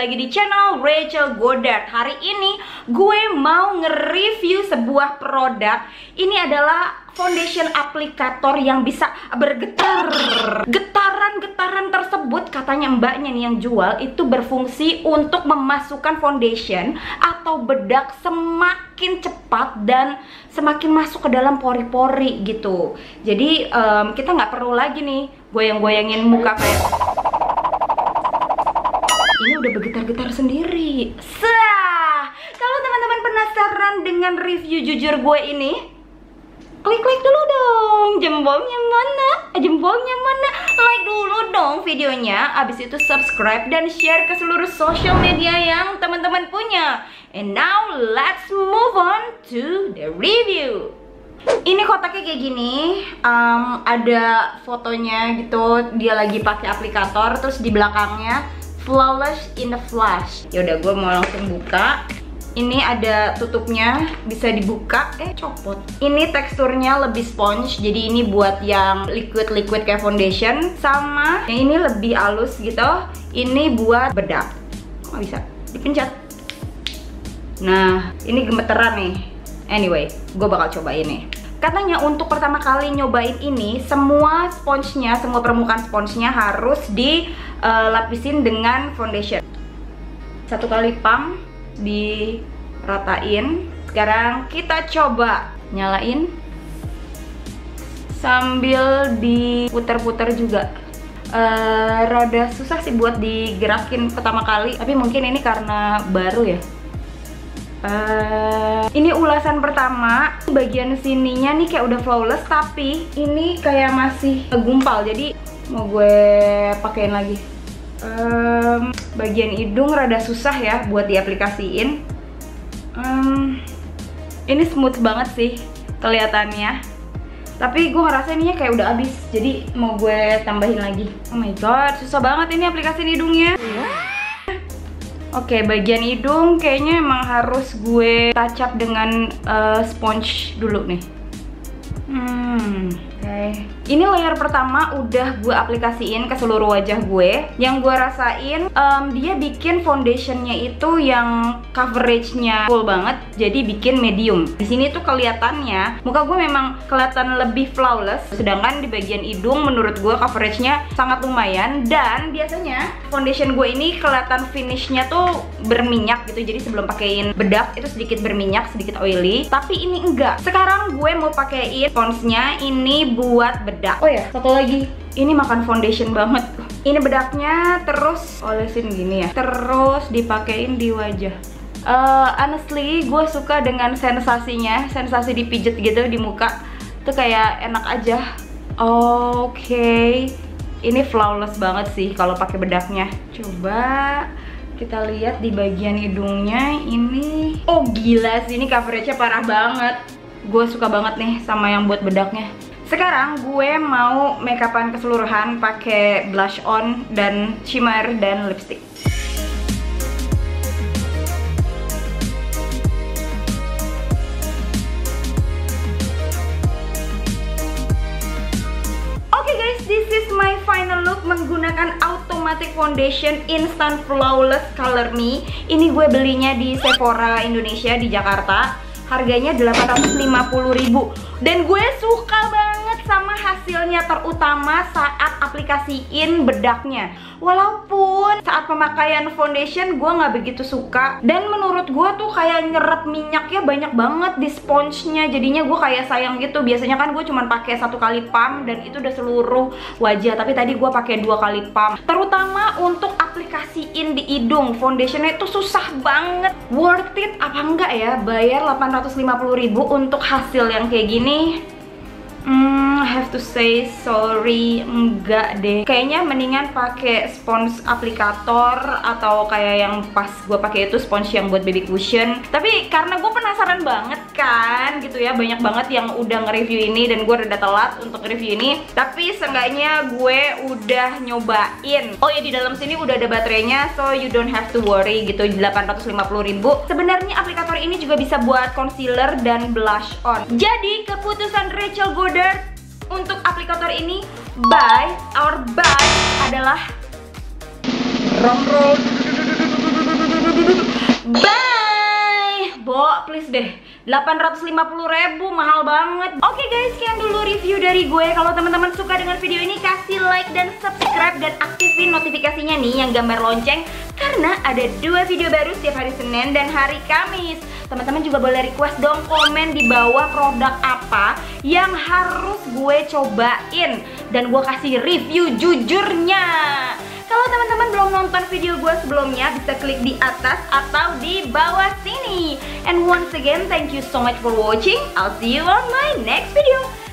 lagi di channel Rachel Goddard. Hari ini gue mau nge-review sebuah produk. Ini adalah foundation aplikator yang bisa bergetar. Getaran-getaran tersebut katanya mbaknya nih yang jual Itu berfungsi untuk memasukkan foundation atau bedak semakin cepat dan semakin masuk ke dalam pori-pori gitu. Jadi um, kita nggak perlu lagi nih goyang-goyangin muka kayak ini udah bergetar-getar sendiri. Sah! Kalau teman-teman penasaran dengan review jujur gue ini, klik-klik dulu dong. Jempolnya mana? Jempolnya mana? Like dulu dong videonya. Abis itu subscribe dan share ke seluruh social media yang teman-teman punya. And now let's move on to the review. Ini kotaknya kayak gini, um, ada fotonya gitu, dia lagi pakai aplikator, terus di belakangnya flawless in the flash. Yaudah, gue mau langsung buka. Ini ada tutupnya, bisa dibuka. Eh, copot. Ini teksturnya lebih sponge, jadi ini buat yang liquid-liquid kayak foundation. Sama yang ini lebih halus gitu. Ini buat bedak. Kok nggak bisa? Dipencet. Nah, ini gemeteran nih. Anyway, gue bakal coba ini. Katanya untuk pertama kali nyobain ini, semua sponsnya, semua permukaan sponsnya harus dilapisin dengan foundation. Satu kali pump, diratain. Sekarang kita coba nyalain sambil diputer-puter juga. Uh, rada susah sih buat digerakin pertama kali, tapi mungkin ini karena baru ya Uh, ini ulasan pertama bagian sininya nih kayak udah flawless tapi ini kayak masih gumpal jadi mau gue pakein lagi? Um, bagian hidung rada susah ya buat diaplikasiin. Um, ini smooth banget sih kelihatannya. Tapi gue ngerasa ininya kayak udah habis jadi mau gue tambahin lagi. Oh my god susah banget ini aplikasi hidungnya. Oke, okay, bagian hidung kayaknya emang harus gue touch up dengan uh, sponge dulu nih. Hmm. Ini layer pertama udah gue aplikasiin ke seluruh wajah gue. Yang gue rasain, um, dia bikin foundationnya itu yang coveragenya full banget, jadi bikin medium. Di sini tuh kelihatannya muka gue memang kelihatan lebih flawless, sedangkan di bagian hidung menurut gue coveragenya sangat lumayan. Dan biasanya foundation gue ini kelihatan finishnya tuh berminyak gitu, jadi sebelum pakein bedak itu sedikit berminyak, sedikit oily. Tapi ini enggak. Sekarang gue mau pakein sponsnya ini buat bedak. Bedak oh ya satu lagi. Ini makan foundation banget. Ini bedaknya terus olesin gini ya. Terus dipakein di wajah. Uh, honestly gue suka dengan sensasinya. Sensasi dipijet gitu di muka. Tuh kayak enak aja. Oke. okay. Ini flawless banget sih kalau pakai bedaknya. Coba kita lihat di bagian hidungnya ini. Oh gila sih ini coveragenya parah banget. Gue suka banget nih sama yang buat bedaknya. Sekarang gue mau makeupan keseluruhan pakai blush on dan shimmer dan lipstick. Foundation instant flawless color me. Ini gue belinya di Sephora Indonesia di Jakarta. Harganya 850.000 dan gue suka hasilnya terutama saat aplikasiin bedaknya. Walaupun saat pemakaian foundation gue nggak begitu suka. Dan menurut gue tuh kayak nyerap minyaknya banyak banget di sponsenya jadinya gue kayak sayang gitu. Biasanya kan gue cuma pakai satu kali pump dan itu udah seluruh wajah. Tapi tadi gue pakai dua kali pump. Terutama untuk aplikasiin di hidung foundationnya itu susah banget. Worth it apa enggak ya? Bayar 850.000 untuk hasil yang kayak gini? Hmm, have to say sorry, enggak deh. Kayaknya mendingan pakai spons aplikator atau kayak yang pas gue pakai itu spons yang buat baby cushion. Tapi karena gue penasaran banget kan, gitu ya, banyak banget yang udah nge-review ini dan gue udah telat untuk review ini. Tapi seenggaknya gue udah nyobain. Oh ya di dalam sini udah ada baterainya, so you don't have to worry gitu. 850 ribu. Sebenarnya aplikator ini juga bisa buat concealer dan blush on. Jadi keputusan Rachel Gold order untuk aplikator ini by our by adalah rom bye by Bo, please deh. 850 ribu mahal banget. Oke okay guys, sekian dulu review dari gue. Kalau teman-teman suka dengan video ini, kasih like dan subscribe Dan aktifin notifikasinya nih yang gambar lonceng Karena ada dua video baru setiap hari Senin dan hari Kamis Teman-teman juga boleh request dong komen di bawah produk apa Yang harus gue cobain Dan gue kasih review jujurnya kalau teman-teman belum nonton video gue sebelumnya, bisa klik di atas atau di bawah sini. And once again, thank you so much for watching. I'll see you on my next video.